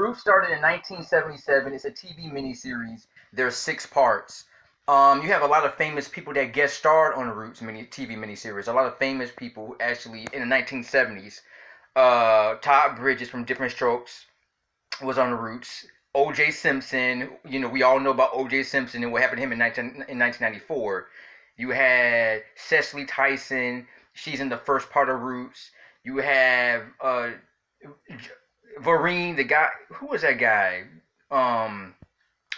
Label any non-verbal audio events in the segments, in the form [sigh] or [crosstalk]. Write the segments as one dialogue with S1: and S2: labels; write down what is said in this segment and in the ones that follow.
S1: Roots started in 1977. It's a TV miniseries. There's six parts. Um, you have a lot of famous people that guest starred on Roots mini TV miniseries. A lot of famous people actually in the 1970s. Uh, Todd Bridges from Diff'rent Strokes was on Roots. O.J. Simpson, you know, we all know about O.J. Simpson and what happened to him in, 19, in 1994. You had Cicely Tyson. She's in the first part of Roots. You have uh, Vereen, the guy. Who was that guy? Um,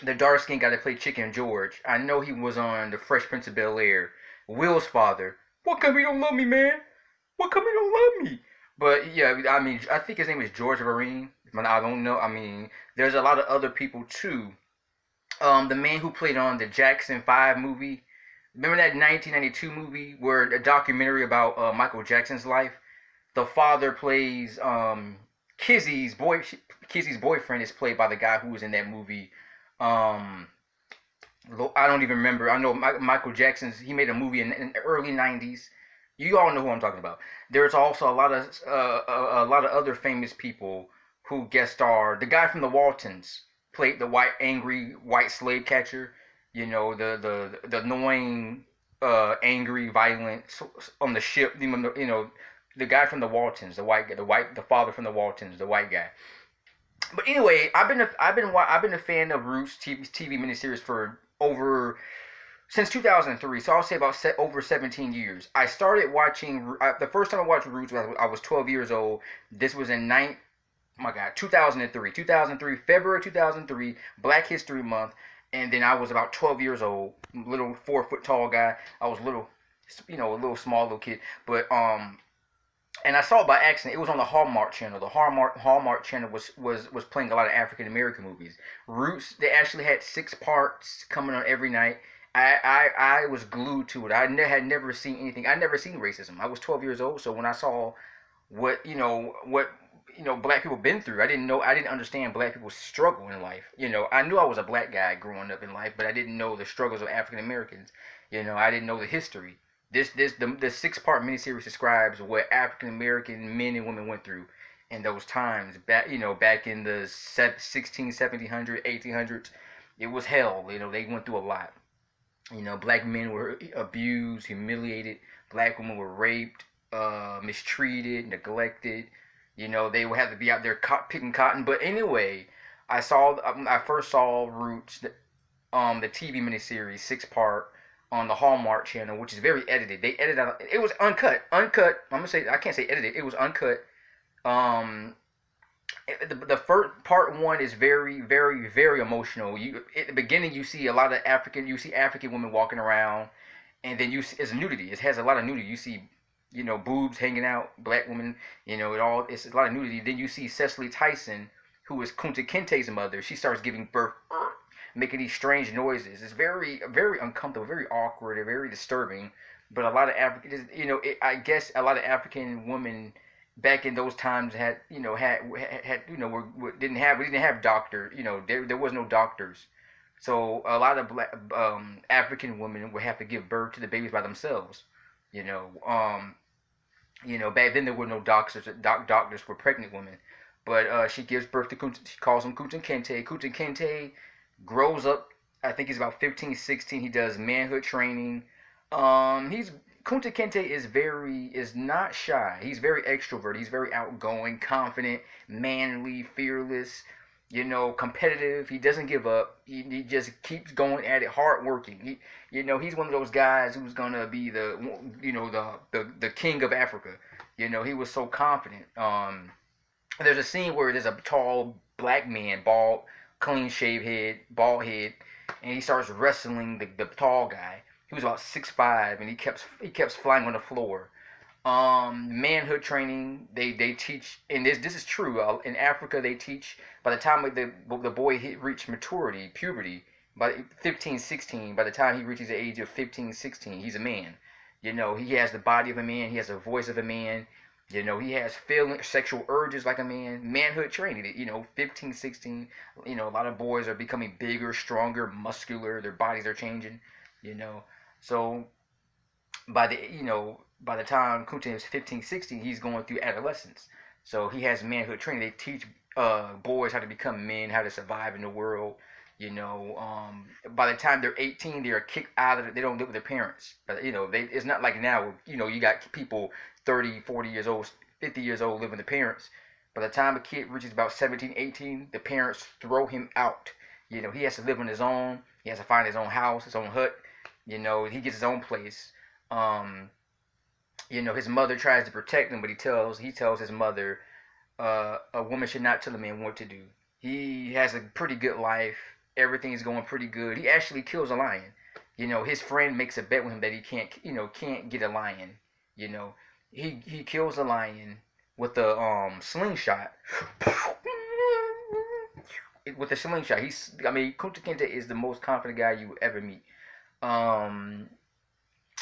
S1: the dark skinned guy that played Chicken George. I know he was on The Fresh Prince of Bel Air. Will's father. What come you don't love me, man? What come you don't love me? But yeah, I mean, I think his name is George Vereen. I don't know. I mean, there's a lot of other people too. Um, the man who played on the Jackson Five movie. Remember that 1992 movie where a documentary about uh, Michael Jackson's life? The father plays um, Kizzy's boy. Kizzy's boyfriend is played by the guy who was in that movie. Um, I don't even remember. I know Michael Jackson's. He made a movie in, in the early '90s. You all know who I'm talking about. There's also a lot of uh, a, a lot of other famous people who guest star. The guy from the Waltons played the white angry white slave catcher. You know the the the annoying, uh, angry, violent on the ship. You know the guy from the Waltons, the white guy, the white the father from the Waltons, the white guy. But anyway, I've been a, I've been I've been a fan of Roots TV TV miniseries for over since 2003, so I'll say about set, over 17 years. I started watching I, the first time I watched Roots I was 12 years old. This was in nine, oh my God, 2003, 2003, February 2003, Black History Month, and then I was about 12 years old, little four foot tall guy. I was little, you know, a little small little kid, but um, and I saw it by accident. It was on the Hallmark channel. The Hallmark Hallmark channel was was was playing a lot of African American movies. Roots. They actually had six parts coming on every night I, I, I was glued to it. I ne- had never seen anything. I never seen racism. I was 12 years old, so when I saw what you know what you know black people been through, I didn't know. I didn't understand black people's struggle in life. You know, I knew I was a black guy growing up in life, but I didn't know the struggles of African Americans. You know, I didn't know the history. This this the, the six part miniseries describes what African American men and women went through in those times back you know back in the 16 1700 1800s it was hell you know they went through a lot you know, black men were abused, humiliated. Black women were raped, uh, mistreated, neglected. You know, they would have to be out there picking cotton. But anyway, I saw, um, I first saw Roots, um, the TV miniseries, six part on the Hallmark channel, which is very edited. They edited out. it was uncut, uncut. I'm gonna say I can't say edited. It was uncut. Um, the, the first part one is very very very emotional you at the beginning you see a lot of african you see african women walking around and then you see it's nudity it has a lot of nudity you see you know boobs hanging out black women you know it all it's a lot of nudity then you see Cicely tyson who is kunta kinte's mother she starts giving birth making these strange noises. It's very very uncomfortable very awkward and very disturbing. But a lot of african you know it, i guess a lot of african women back in those times had you know had had you know were, were didn't have we didn't have doctor you know there there was no doctors. So a lot of black um, African women would have to give birth to the babies by themselves you know um you know back then there were no doctors doc, doctors for pregnant women. But uh, she gives birth to she calls him Kunta Kinte Kunta Kinte grows up I think he's about 15 16 he does manhood training um he's Kunta Kinte is very is not shy. He's very extrovert. He's very outgoing, confident, manly, fearless. You know, competitive. He doesn't give up. He, he just keeps going at it, hardworking. He, you know, he's one of those guys who's gonna be the, you know, the the, the king of Africa. You know, he was so confident. Um, there's a scene where there's a tall black man, bald, clean shaved head, bald head, and he starts wrestling the, the tall guy he was about six five, and he kept he kept flying on the floor. Um, manhood training. They they teach, and this this is true. Uh, in Africa, they teach by the time the the boy hit reach maturity, puberty, by 15, 16, by the time he reaches the age of 15, 16, he's a man. You know, he has the body of a man. He has the voice of a man. You know, he has feeling sexual urges like a man. Manhood training. You know, 15, 16. You know, a lot of boys are becoming bigger, stronger, muscular. Their bodies are changing. You know, so by the you know by the time Kunta is 15, 16, he's going through adolescence. So he has manhood training. They teach uh, boys how to become men, how to survive in the world. You know, um, by the time they're 18, they are kicked out of it. They don't live with their parents. But, you know, they, it's not like now, you know, you got people 30, 40 years old, 50 years old living with parents. By the time a kid reaches about 17, 18, the parents throw him out. You know, he has to live on his own. He has to find his own house, his own hut. You know, he gets his own place. Um, you know, his mother tries to protect him, but he tells he tells his mother, uh, a woman should not tell a man what to do. He has a pretty good life. Everything's going pretty good. He actually kills a lion. You know, his friend makes a bet with him that he can't, you know, can't get a lion. You know, he he kills a lion with a um slingshot. [laughs] with a slingshot, he's. I mean, Kunta Kinte is the most confident guy you ever meet. Um,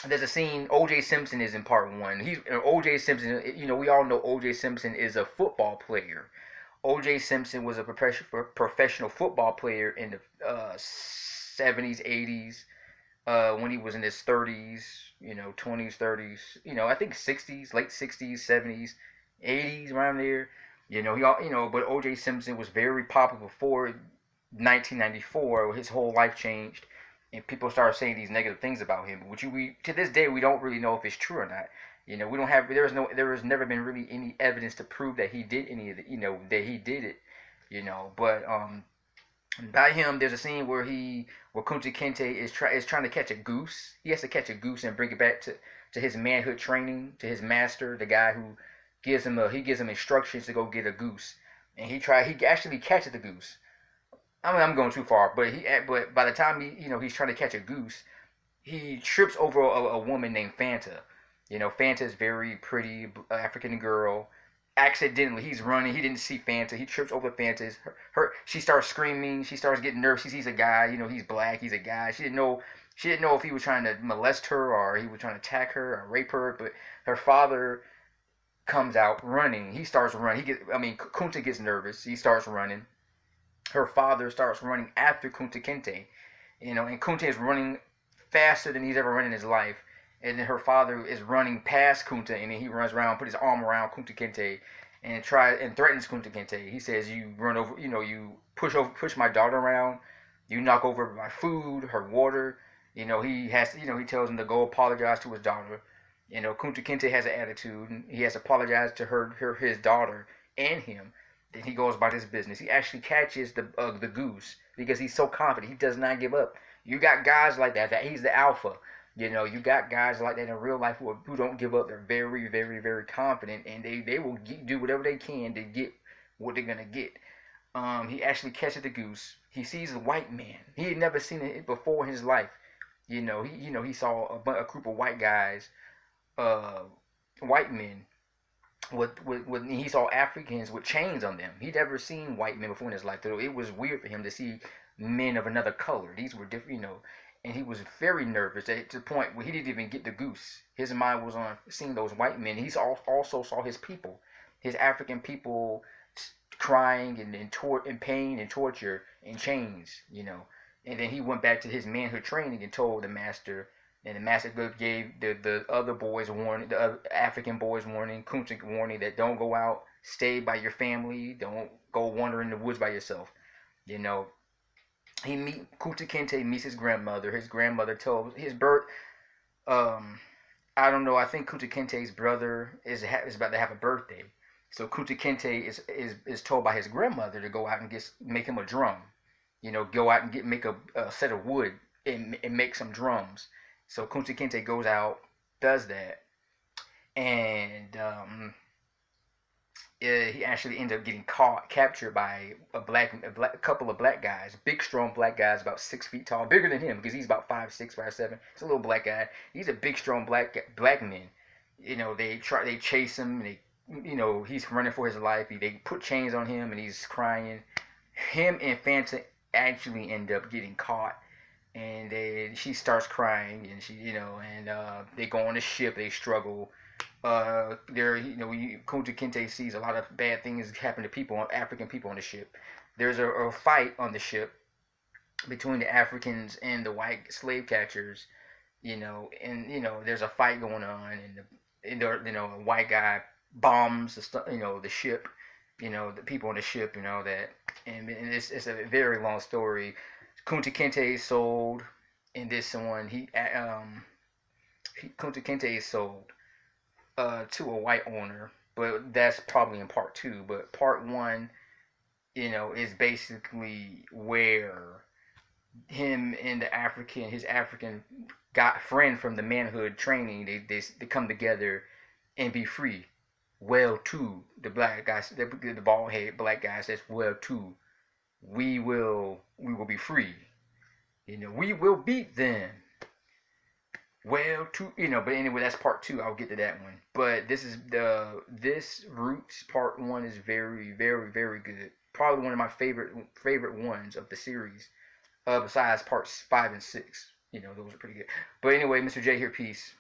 S1: there's a scene OJ Simpson is in part one. He's OJ Simpson. You know, we all know OJ Simpson is a football player. OJ Simpson was a professional professional football player in the uh, 70s, 80s, uh, when he was in his 30s, you know, 20s, 30s, you know, I think 60s, late 60s, 70s, 80s, around there. You know, he, all, you know, but OJ Simpson was very popular before 1994. His whole life changed and people started saying these negative things about him, which we to this day we don't really know if it's true or not. You know, we don't have there is no there has never been really any evidence to prove that he did any of the you know that he did it. You know, but um, Mm. by him there's a scene where he where Kunta Kinte is try is trying to catch a goose. He has to catch a goose and bring it back to to his manhood training to his master, the guy who gives him a he gives him instructions to go get a goose, and he try he actually catches the goose I mean, I'm going too far, but he, eh, but by the time he, you know, he's trying to catch a goose, he trips over a, a woman named Fanta. You know, Fanta is very pretty African girl. Accidentally, he's running. He didn't see Fanta. He trips over Fanta. Her, her, she starts screaming. She starts getting nervous. She sees a guy. You know, he's black. He's a guy. She didn't know. She didn't know if he was trying to molest her or he was trying to attack her or rape her. But her father comes out running. He starts running. He get. I mean, Kunta gets nervous. He starts running her father starts running after Kunta Kinte. You know, and Kunta is running faster than he's ever run in his life. And then her father is running past Kunta, and then he runs around, put his arm around Kunta Kinte, and try and threatens Kunta Kinte. He says, "You run over, you know, you push over, push my daughter around. You knock over my food, her water. You know, he has, you know, he tells him to go apologize to his daughter. You know, Kunta Kinte has an attitude, and he has apologized to her, her, his daughter, and him. Then he goes about his business. He actually catches the uh, the goose because he's so confident. He does not give up. You got guys like that. That he's the alpha. You know, you got guys like that in real life who, who don't give up. They're very, very, very confident, and they they will get, do whatever they can to get what they're gonna get. Um, he actually catches the goose. He sees a white man. He had never seen it before in his life. You know, he you know he saw a, a group of white guys, uh, white men with, with, with he saw Africans with chains on them. He'd never seen white men before in his life. So it was weird for him to see men of another color. These were different, you know. And he was very nervous to the point where he didn't even get the goose. His mind was on seeing those white men. He also saw his people, his African people, crying and in, tor- in pain and torture and chains, you know. And then he went back to his manhood training and told the master and the master gave the, the other boys warning, the other African boys warning, Kunta warning that don't go out, stay by your family, don't go wander in the woods by yourself. You know, he meet Kunta Kinte meets his grandmother. His grandmother told his birth. Um, I don't know. I think Kunta Kinte's brother is is about to have a birthday, so Kunta Kinte is is is told by his grandmother to go out and get make him a drum. You know, go out and get make a, a set of wood and, and make some drums so Kunta Kinte goes out, does that, and um, he actually ends up getting caught, captured by a black, a black, a couple of black guys, big, strong black guys, about six feet tall, bigger than him because he's about five, six, five, seven. He's a little black guy. He's a big, strong black black man. You know, they try, they chase him, and they, you know, he's running for his life. They put chains on him, and he's crying. Him and Fanta actually end up getting caught and they she starts crying and she you know and uh, they go on the ship they struggle uh there you know you, Kunta Kinte sees a lot of bad things happen to people African people on the ship. There's a, a fight on the ship between the Africans and the white slave catchers you know and you know there's a fight going on and the, and you know a white guy bombs the you know the ship you know, the people on the ship, you know that, and, and it's it's a very long story. Kunta Kinte is sold, and this one. He um he, Kunta Kinte is sold uh to a white owner, but that's probably in part two. But part one, you know, is basically where him and the African his African got friend from the manhood training they they, they come together and be free. Well too the black guys the, the bald head black guy says well too. We will we will be free. You know we will beat them well too you know but anyway that's part two. I'll get to that one. But this is the this roots part one is very very very good. Probably one of my favorite favorite ones of the series uh besides parts five and six. You know those are pretty good. But anyway mr j here peace